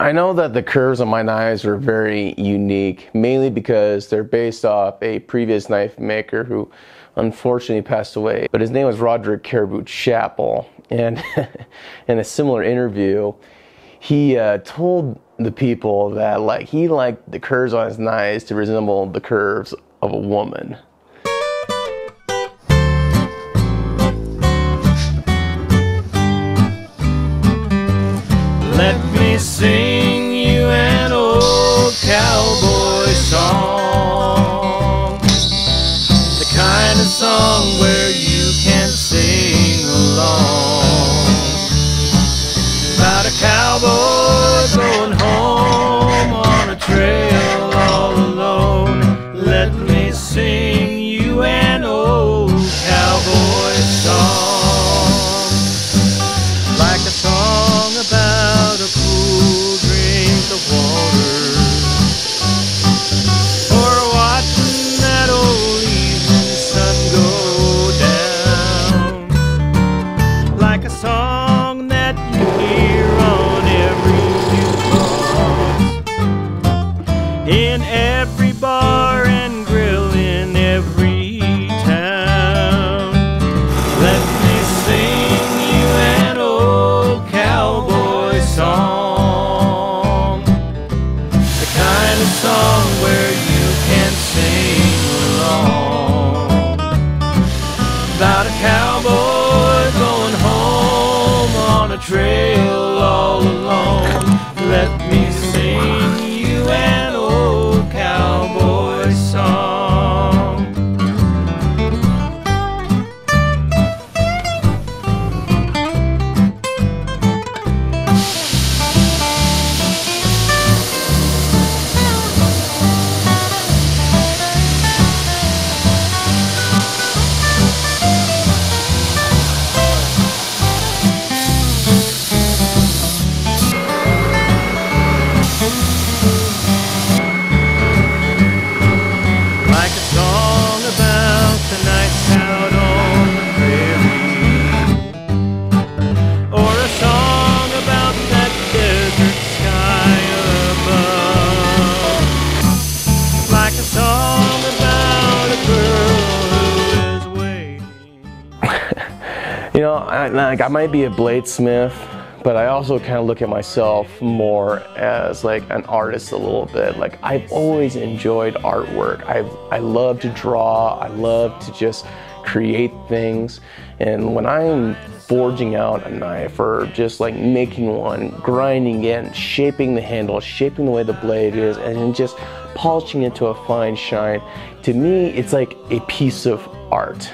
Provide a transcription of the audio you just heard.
I know that the curves on my knives are very unique, mainly because they're based off a previous knife maker who unfortunately passed away. But his name was Roderick Caribou Chapel. And in a similar interview, he uh, told the people that like he liked the curves on his knives to resemble the curves of a woman. Let me sing song on You know, I, like I might be a bladesmith, but I also kind of look at myself more as like an artist a little bit. Like I've always enjoyed artwork. I I love to draw. I love to just create things. And when I'm forging out a knife or just like making one, grinding it, shaping the handle, shaping the way the blade is, and just polishing it to a fine shine, to me, it's like a piece of art.